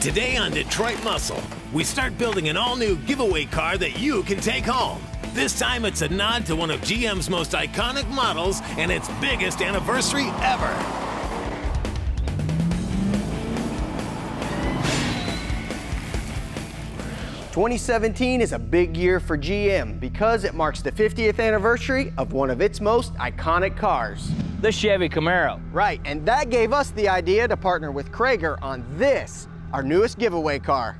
Today on Detroit Muscle, we start building an all new giveaway car that you can take home. This time it's a nod to one of GM's most iconic models and its biggest anniversary ever. 2017 is a big year for GM because it marks the 50th anniversary of one of its most iconic cars. The Chevy Camaro. Right, and that gave us the idea to partner with Cragar on this, our newest giveaway car.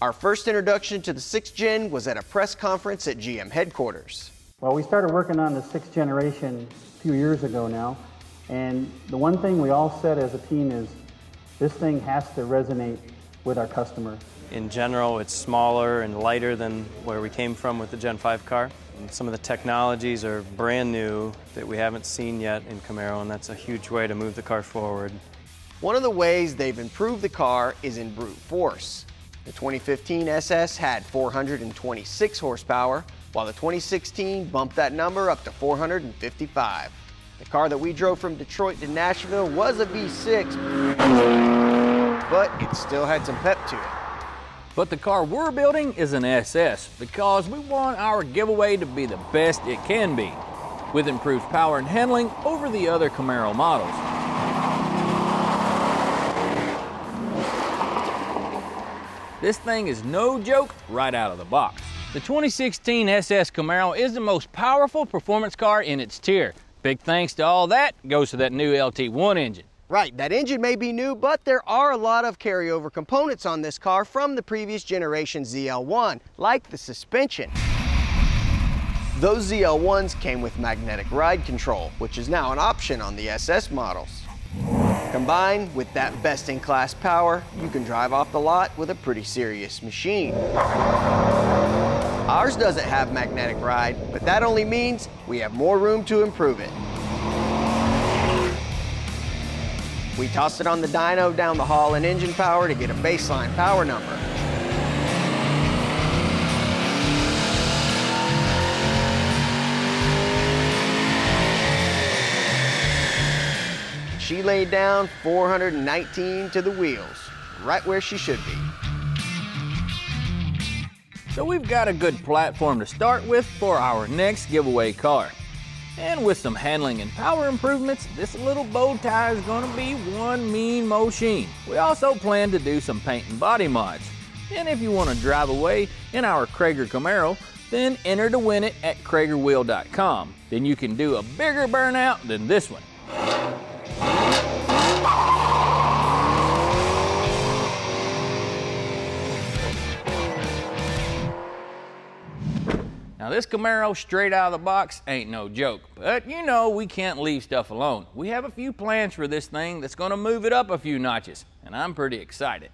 Our first introduction to the 6th Gen was at a press conference at GM headquarters. Well, we started working on the 6th generation a few years ago now, and the one thing we all said as a team is this thing has to resonate with our customer. In general, it's smaller and lighter than where we came from with the Gen 5 car. And some of the technologies are brand new that we haven't seen yet in Camaro, and that's a huge way to move the car forward. One of the ways they've improved the car is in brute force. The 2015 SS had 426 horsepower, while the 2016 bumped that number up to 455. The car that we drove from Detroit to Nashville was a V6, but it still had some pep to it. But the car we're building is an SS because we want our giveaway to be the best it can be, with improved power and handling over the other Camaro models. This thing is no joke right out of the box. The 2016 SS Camaro is the most powerful performance car in its tier. Big thanks to all that goes to that new LT1 engine. Right, that engine may be new, but there are a lot of carryover components on this car from the previous generation ZL1, like the suspension. Those ZL1s came with magnetic ride control, which is now an option on the SS models. Combined with that best-in-class power, you can drive off the lot with a pretty serious machine. Ours doesn't have magnetic ride, but that only means we have more room to improve it. We tossed it on the dyno down the hall in engine power to get a baseline power number. She laid down 419 to the wheels, right where she should be. So we've got a good platform to start with for our next giveaway car. And with some handling and power improvements, this little bow tie is to be one mean machine. We also plan to do some paint and body mods. And if you want to drive away in our Cragar Camaro, then enter to win it at CragarWheel.com. Then you can do a bigger burnout than this one. Now this Camaro straight out of the box ain't no joke, but you know we can't leave stuff alone. We have a few plans for this thing that's gonna move it up a few notches, and I'm pretty excited.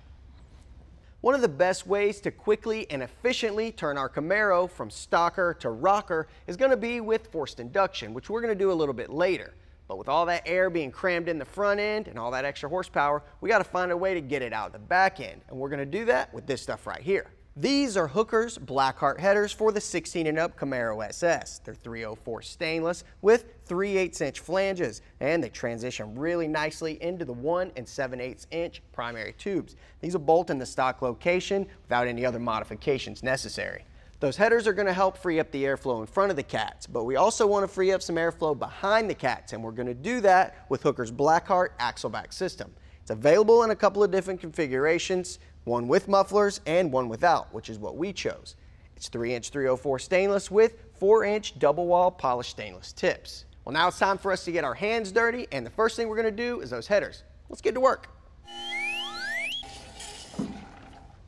One of the best ways to quickly and efficiently turn our Camaro from stocker to rocker is going to be with forced induction, which we're going to do a little bit later. But with all that air being crammed in the front end and all that extra horsepower, we got to find a way to get it out the back end. And we're going to do that with this stuff right here. These are Hooker's Blackheart headers for the 16 and up Camaro SS. They're 304 stainless with 3 8 inch flanges and they transition really nicely into the 1 and 7 8 inch primary tubes. These will bolt in the stock location without any other modifications necessary. Those headers are going to help free up the airflow in front of the cats, but we also want to free up some airflow behind the cats and we're going to do that with Hooker's Blackheart axleback system. It's available in a couple of different configurations one with mufflers and one without, which is what we chose. It's 3 inch 304 stainless with 4 inch double wall polished stainless tips. Well, now it's time for us to get our hands dirty, and the first thing we're gonna do is those headers. Let's get to work.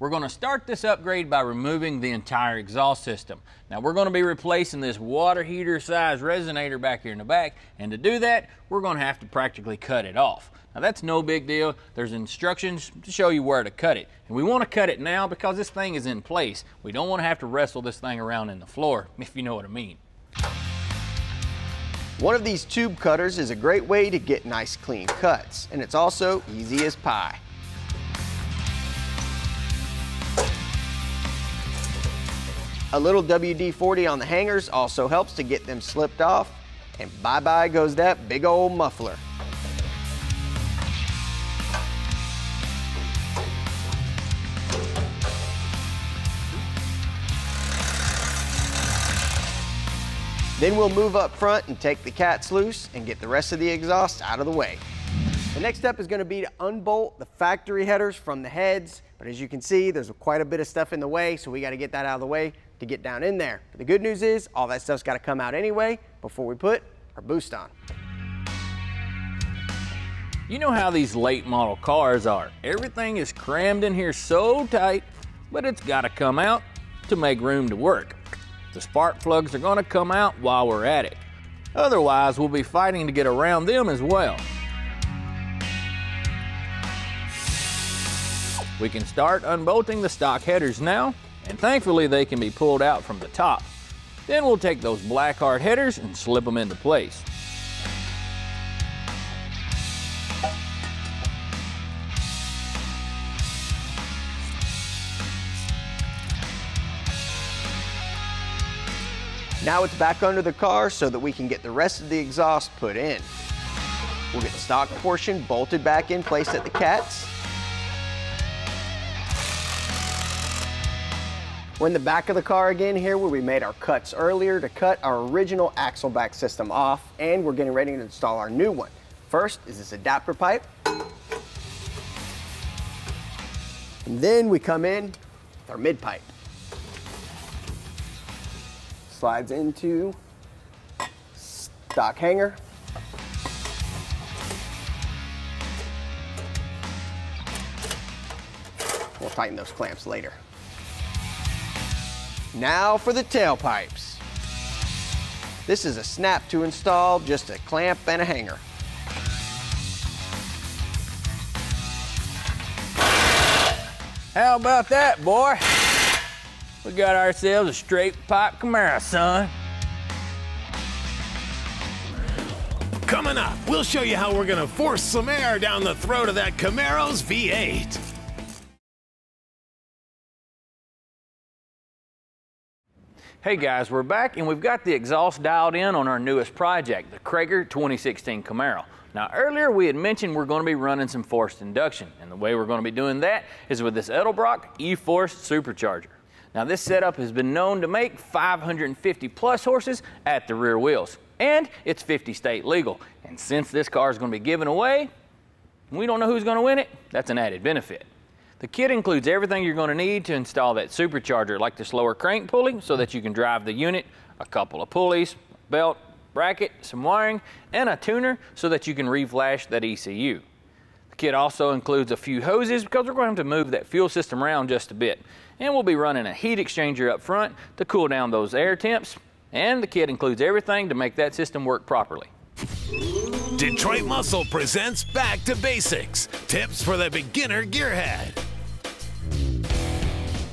We're going to start this upgrade by removing the entire exhaust system. Now we're going to be replacing this water heater size resonator back here in the back and to do that we're going to have to practically cut it off. Now that's no big deal. There's instructions to show you where to cut it. And we want to cut it now because this thing is in place. We don't want to have to wrestle this thing around in the floor, if you know what I mean. One of these tube cutters is a great way to get nice clean cuts, and it's also easy as pie. A little WD-40 on the hangers also helps to get them slipped off. And bye-bye goes that big old muffler. Then we'll move up front and take the cats loose and get the rest of the exhaust out of the way. The next step is gonna be to unbolt the factory headers from the heads, but as you can see, there's quite a bit of stuff in the way, so we gotta get that out of the way to get down in there. But the good news is all that stuff's got to come out anyway before we put our boost on. You know how these late model cars are. Everything is crammed in here so tight, but it's got to come out to make room to work. The spark plugs are going to come out while we're at it. Otherwise, we'll be fighting to get around them as well. We can start unbolting the stock headers now, and thankfully they can be pulled out from the top. Then we'll take those Blackheart headers and slip them into place. Now it's back under the car so that we can get the rest of the exhaust put in. We'll get the stock portion bolted back in place at the cats. We're in the back of the car again here where we made our cuts earlier to cut our original axle back system off and we're getting ready to install our new one. First is this adapter pipe. And then we come in with our mid pipe. Slides into stock hanger. We'll tighten those clamps later. Now for the tailpipes. This is a snap to install, just a clamp and a hanger. How about that, boy? We got ourselves a straight pipe Camaro, son. Coming up, we'll show you how we're gonna force some air down the throat of that Camaro's V8. Hey guys, we're back and we've got the exhaust dialed in on our newest project, the Cragar 2016 Camaro. Now earlier we had mentioned we're going to be running some forced induction and the way we're going to be doing that is with this Edelbrock E-Force supercharger. Now this setup has been known to make 550 plus horses at the rear wheels and it's 50 state legal. And since this car is going to be given away, we don't know who's going to win it, that's an added benefit. The kit includes everything you're going to need to install that supercharger, like the slower crank pulley so that you can drive the unit, a couple of pulleys, belt, bracket, some wiring, and a tuner so that you can reflash that ECU. The kit also includes a few hoses because we're going to to move that fuel system around just a bit. And we'll be running a heat exchanger up front to cool down those air temps. And the kit includes everything to make that system work properly. Detroit Muscle presents Back to Basics Tips for the Beginner Gearhead.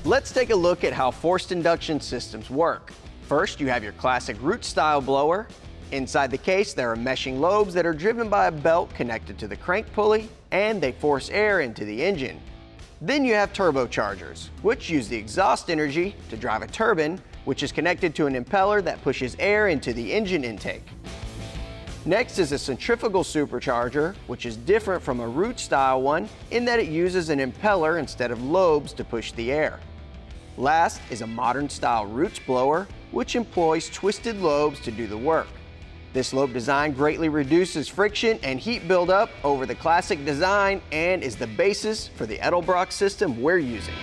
Let's take a look at how forced induction systems work. First, you have your classic root style blower. Inside the case, there are meshing lobes that are driven by a belt connected to the crank pulley, and they force air into the engine. Then you have turbochargers, which use the exhaust energy to drive a turbine, which is connected to an impeller that pushes air into the engine intake. Next is a centrifugal supercharger, which is different from a root style one in that it uses an impeller instead of lobes to push the air. Last is a modern style roots blower, which employs twisted lobes to do the work. This lobe design greatly reduces friction and heat buildup over the classic design and is the basis for the Edelbrock system we're using.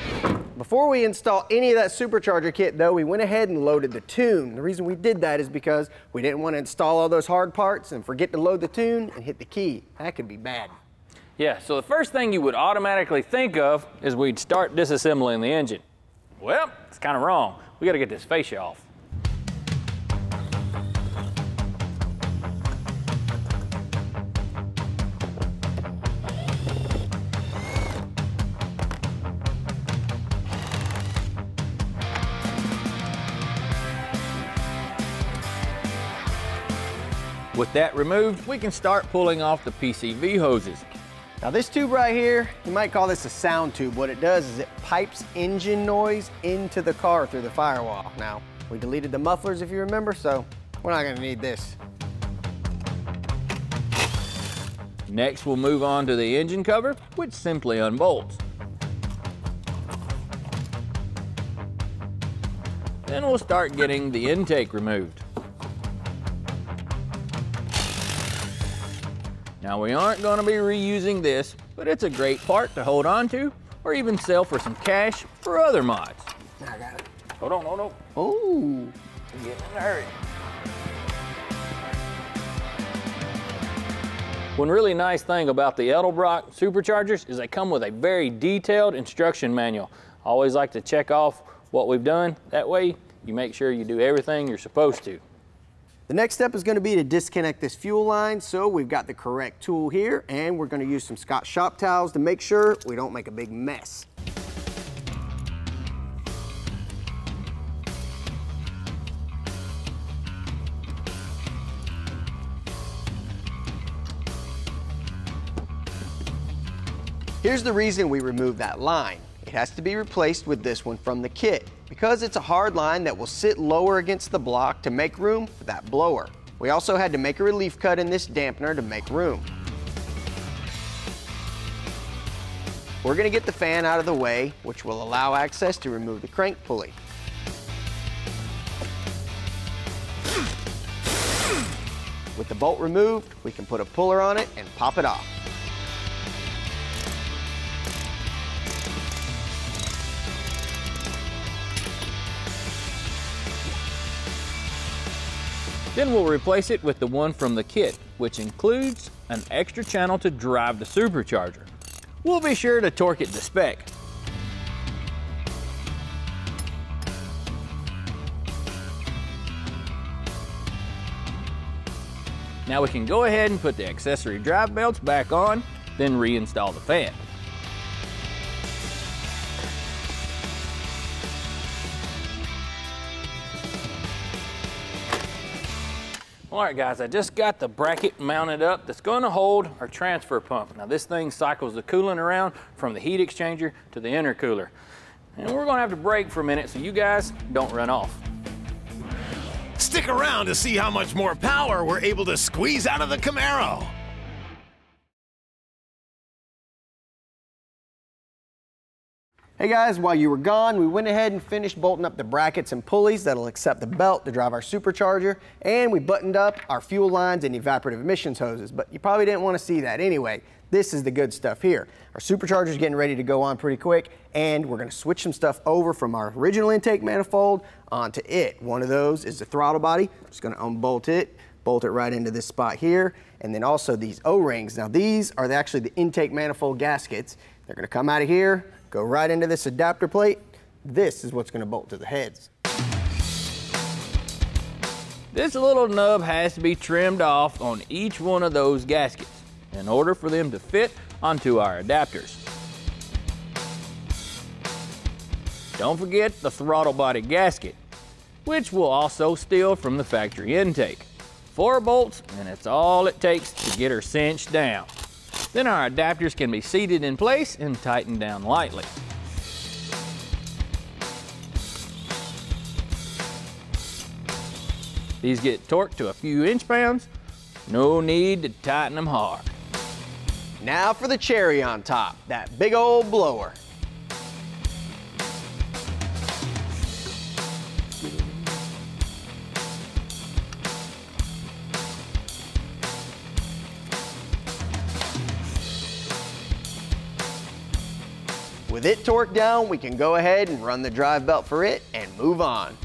Before we install any of that supercharger kit though, we went ahead and loaded the tune. The reason we did that is because we didn't want to install all those hard parts and forget to load the tune and hit the key. That could be bad. Yeah, so the first thing you would automatically think of is we'd start disassembling the engine. Well, it's kind of wrong. We got to get this fascia off. With that removed, we can start pulling off the PCV hoses. Now this tube right here, you might call this a sound tube. What it does is it pipes engine noise into the car through the firewall. Now, we deleted the mufflers if you remember, so we're not gonna need this. Next, we'll move on to the engine cover, which simply unbolts. Then we'll start getting the intake removed. Now we aren't gonna be reusing this, but it's a great part to hold on to or even sell for some cash for other mods. I got it. Hold on, hold on. Oh. Getting in a hurry. One really nice thing about the Edelbrock superchargers is they come with a very detailed instruction manual. I always like to check off what we've done. That way you make sure you do everything you're supposed to. The next step is going to be to disconnect this fuel line. So we've got the correct tool here and we're going to use some Scott shop towels to make sure we don't make a big mess. Here's the reason we removed that line. Has to be replaced with this one from the kit because it's a hard line that will sit lower against the block to make room for that blower. We also had to make a relief cut in this dampener to make room. We're gonna get the fan out of the way, which will allow access to remove the crank pulley. With the bolt removed, we can put a puller on it and pop it off. Then we'll replace it with the one from the kit, which includes an extra channel to drive the supercharger. We'll be sure to torque it to spec. Now we can go ahead and put the accessory drive belts back on, then reinstall the fan. All right guys, I just got the bracket mounted up that's gonna hold our transfer pump. Now this thing cycles the coolant around from the heat exchanger to the intercooler. And we're gonna have to break for a minute so you guys don't run off. Stick around to see how much more power we're able to squeeze out of the Camaro. Hey guys, while you were gone, we went ahead and finished bolting up the brackets and pulleys that'll accept the belt to drive our supercharger, and we buttoned up our fuel lines and evaporative emissions hoses, but you probably didn't want to see that anyway. This is the good stuff here. Our supercharger is getting ready to go on pretty quick, and we're going to switch some stuff over from our original intake manifold onto it. One of those is the throttle body. Just going to unbolt it, bolt it right into this spot here, and then also these O-rings. Now these are actually the intake manifold gaskets. They're going to come out of here, go right into this adapter plate. This is what's gonna bolt to the heads. This little nub has to be trimmed off on each one of those gaskets in order for them to fit onto our adapters. Don't forget the throttle body gasket, which will also steal from the factory intake. Four bolts and it's all it takes to get her cinched down. Then our adapters can be seated in place and tightened down lightly. These get torqued to a few inch pounds. No need to tighten them hard. Now for the cherry on top, that big old blower. With it torqued down, we can go ahead and run the drive belt for it and move on.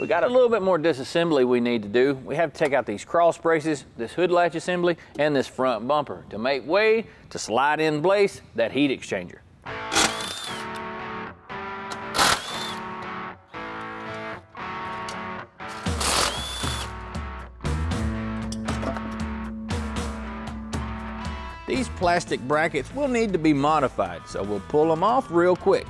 We got a little bit more disassembly we need to do. We have to take out these cross braces, this hood latch assembly, and this front bumper to make way to slide in place that heat exchanger. Plastic brackets will need to be modified, so we'll pull them off real quick.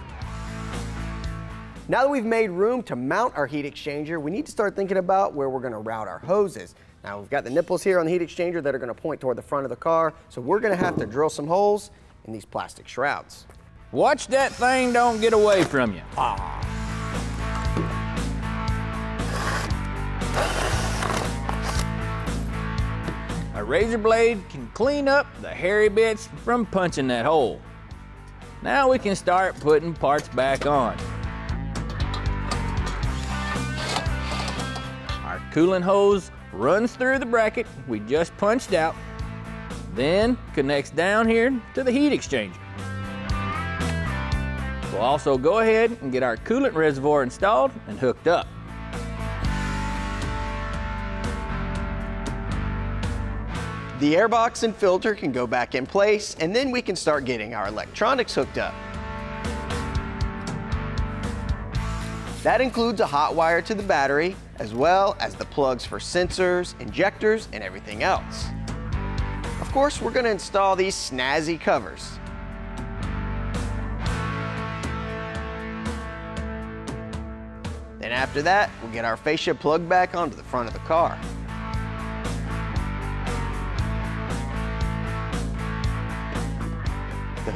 Now that we've made room to mount our heat exchanger, we need to start thinking about where we're gonna route our hoses. Now we've got the nipples here on the heat exchanger that are gonna point toward the front of the car, so we're gonna have to drill some holes in these plastic shrouds. Watch that thing don't get away from you. Ah. razor blade can clean up the hairy bits from punching that hole. Now we can start putting parts back on. Our coolant hose runs through the bracket we just punched out, then connects down here to the heat exchanger. We'll also go ahead and get our coolant reservoir installed and hooked up. The airbox and filter can go back in place and then we can start getting our electronics hooked up. That includes a hot wire to the battery, as well as the plugs for sensors, injectors, and everything else. Of course, we're gonna install these snazzy covers. Then after that, we'll get our fascia plugged back onto the front of the car.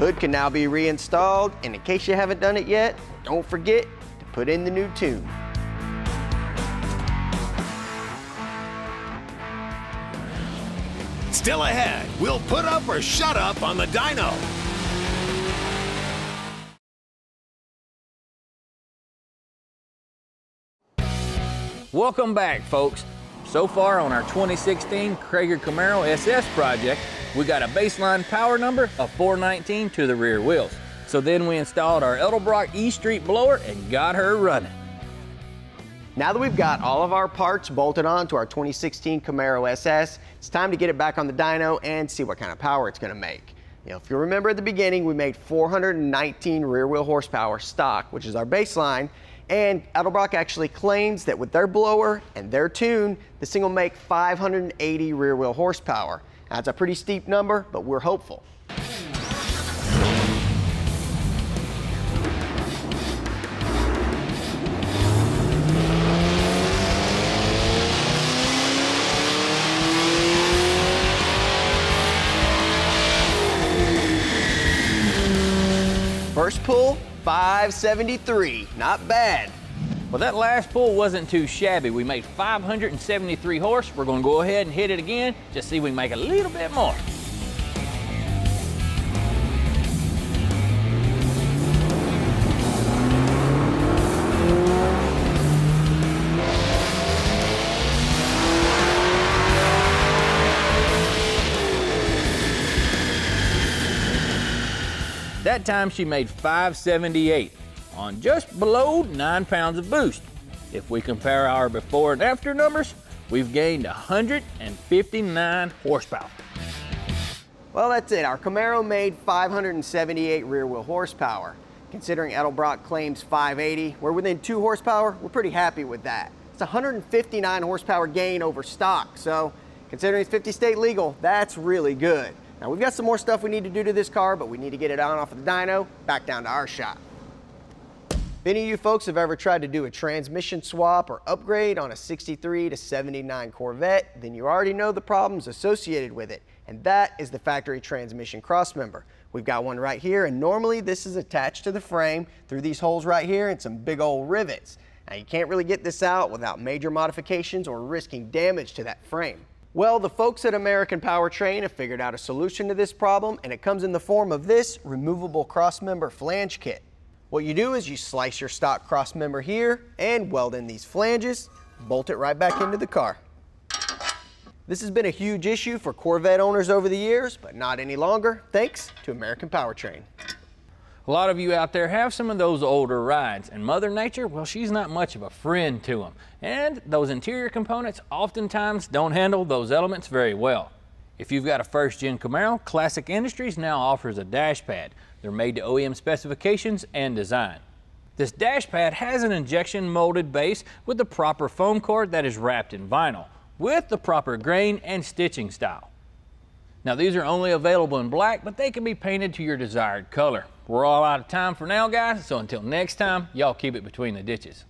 Hood can now be reinstalled, and in case you haven't done it yet, don't forget to put in the new tune. Still ahead, we'll put up or shut up on the dyno. Welcome back, folks. So far on our 2016 Cragar Camaro SS project, we got a baseline power number of 419 to the rear wheels. So then we installed our Edelbrock E-Street blower and got her running. Now that we've got all of our parts bolted on to our 2016 Camaro SS, it's time to get it back on the dyno and see what kind of power it's gonna make. Know, if you remember at the beginning, we made 419 rear wheel horsepower stock, which is our baseline, and Edelbrock actually claims that with their blower and their tune, this thing will make 580 rear wheel horsepower. That's a pretty steep number, but we're hopeful. First pull, 573. Not bad. Well, that last pull wasn't too shabby. We made 573 horse. We're gonna go ahead and hit it again, just see if we can make a little bit more. That time she made 578 on just below nine pounds of boost. If we compare our before and after numbers, we've gained 159 horsepower. Well, that's it. Our Camaro made 578 rear wheel horsepower. Considering Edelbrock claims 580, we're within two horsepower. We're pretty happy with that. It's 159 horsepower gain over stock. So considering it's 50 state legal, that's really good. Now we've got some more stuff we need to do to this car, but we need to get it on off of the dyno, back down to our shop. If any of you folks have ever tried to do a transmission swap or upgrade on a 63 to 79 Corvette, then you already know the problems associated with it, and that is the factory transmission crossmember. We've got one right here, and normally this is attached to the frame through these holes right here and some big old rivets. Now you can't really get this out without major modifications or risking damage to that frame. Well, the folks at American Powertrain have figured out a solution to this problem, and it comes in the form of this removable crossmember flange kit. What you do is you slice your stock crossmember here and weld in these flanges, bolt it right back into the car. This has been a huge issue for Corvette owners over the years, but not any longer, thanks to American Powertrain. A lot of you out there have some of those older rides, and Mother Nature, well, she's not much of a friend to them. And those interior components oftentimes don't handle those elements very well. If you've got a first-gen Camaro, Classic Industries now offers a dash pad. They're made to OEM specifications and design. This dash pad has an injection molded base with the proper foam core that is wrapped in vinyl, with the proper grain and stitching style. Now these are only available in black, but they can be painted to your desired color. We're all out of time for now, guys, so until next time, y'all keep it between the ditches.